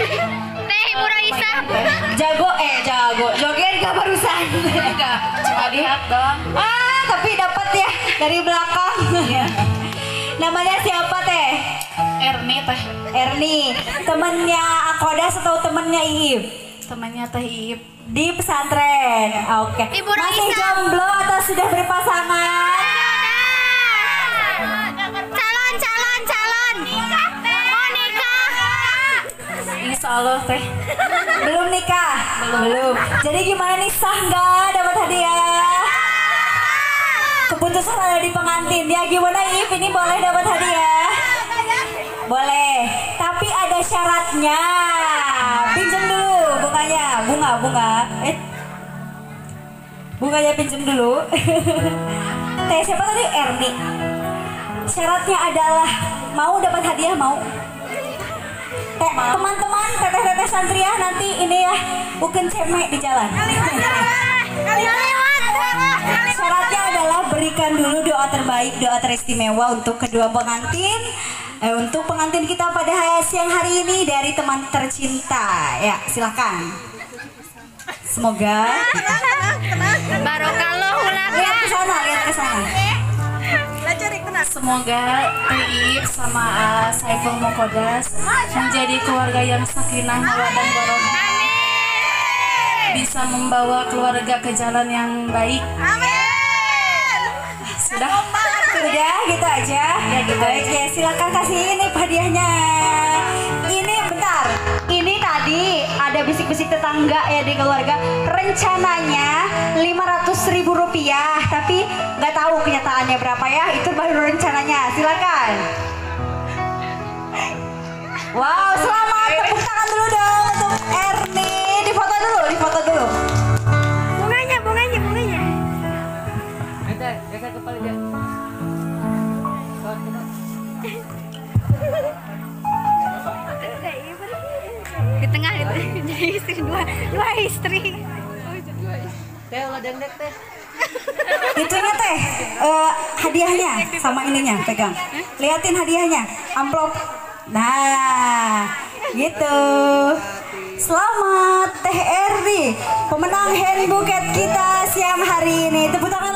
Teh Ibu Raisa. Jago eh jago. Joget gak barusan? Enggak, cuma lihat dong. ah, tapi dapat ya dari belakang. Namanya siapa teh? Erni teh, Erni, temennya Akodas atau temennya Iip? temannya Teh Iip. Di pesantren. Oke. Ibu Masih Raisa. jomblo atau sudah berpasangan? Insya Allah teh. Belum nikah? Belum. Jadi gimana nih sah nggak dapat hadiah? Keputusan ada di pengantin. Ya gimana Iip ini boleh dapat hadiah? Boleh. Tapi ada syaratnya. Pinjam dulu bunganya. Bunga, bunga. Eh. Bunganya pinjam dulu. Teh siapa tadi? Erni. Syaratnya adalah mau dapat hadiah mau. Teman-teman, teteh-teteh santriah nanti ini ya, bukan cemek di jalan. Syaratnya adalah berikan dulu doa terbaik, doa teristimewa untuk kedua pengantin. Eh, untuk pengantin kita pada siang hari ini dari teman tercinta. Ya, silakan. Semoga Barokallah lihat ulaga. ke sana, lihat ke sana. Semoga Teh Iip sama uh, Saiful Mukodas menjadi keluarga yang sakinah mawaddah warohmah. Bisa membawa keluarga ke jalan yang baik. Sudah. Sudah gitu aja. Ya, gitu Baik, aja. silakan kasih ini hadiahnya. Tetangga ya di keluarga. Rencananya 500 ribu rupiah, tapi nggak tahu kenyataannya berapa ya. Itu baru rencananya. Silakan. Wow, selamat. Tepuk tangan dulu dong tengah itu jadi istri dua, dua istri. Itunya teh eh, hadiahnya sama ininya pegang. Liatin hadiahnya, amplop. Nah, gitu. Selamat Teh Erdi, pemenang hand buket kita siang hari ini. Tepuk tangan